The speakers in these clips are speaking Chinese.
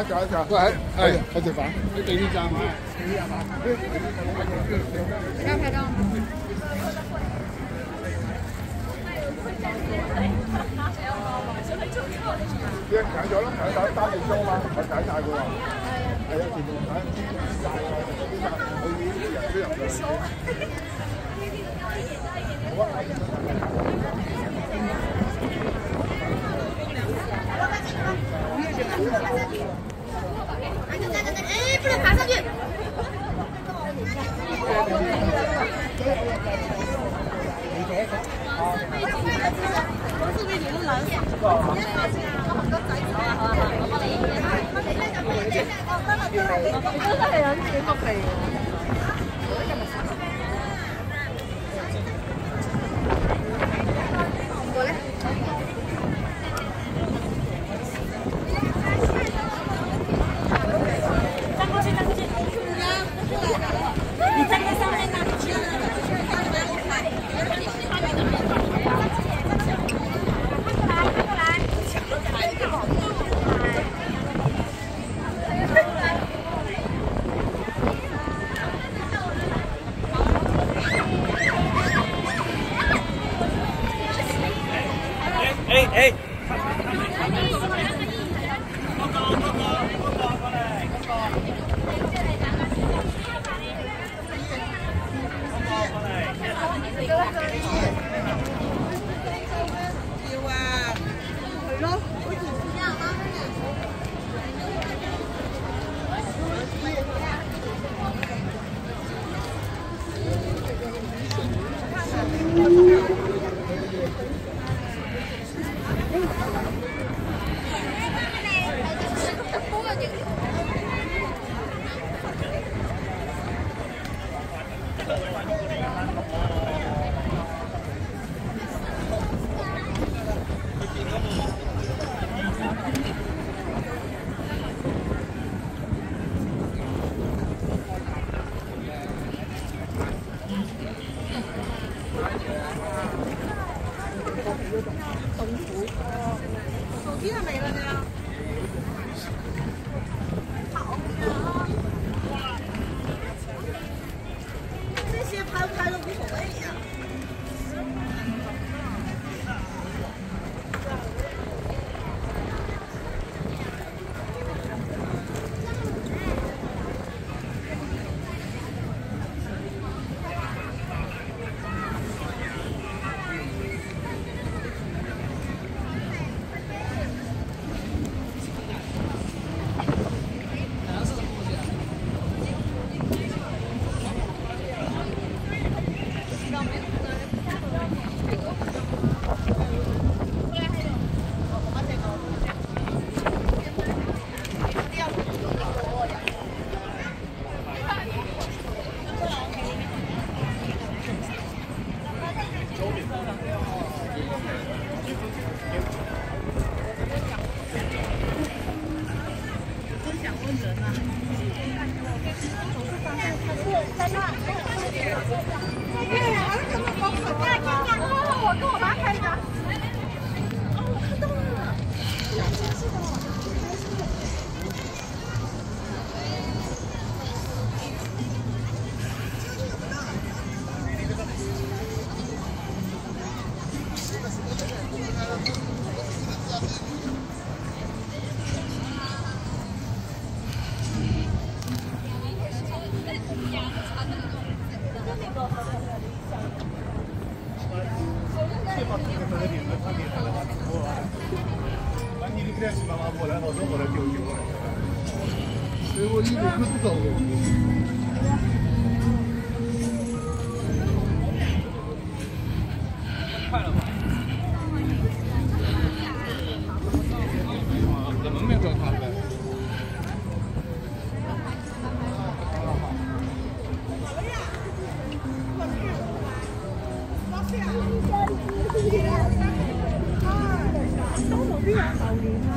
一條一條，喂，係係食飯，你地鐵站啊？要拍照嗎？啲人揀咗啦，揀曬單定裝嘛，係揀曬㗎喎。係啊，全部揀曬啊，啲曬，佢啲人都入嚟。好啊。哎，不能爬上去。四位你都難上。好啊好啊，我幫你。真係有啲福氣。哎哎。Hey. Yeah. 我跟我妈拍的。所以我一路可不走了。大了，味道。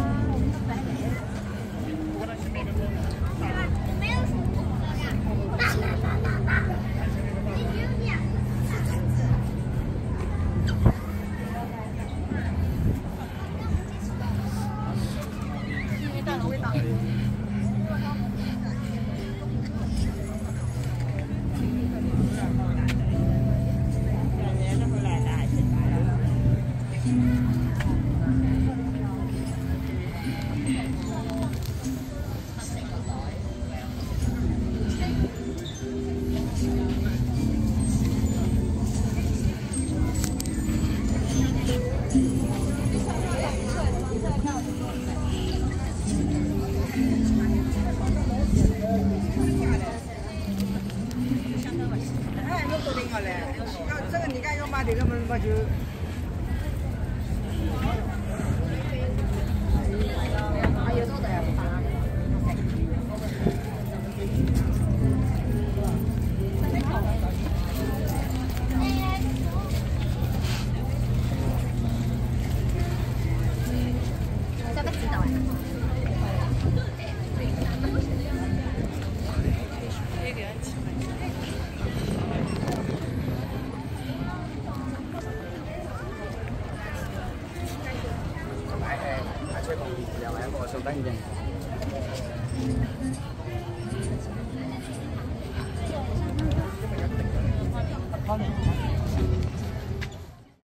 哎，又多另外嘞，要这个你看要买这个么么就。誒買車共又係一個上燈嘅。好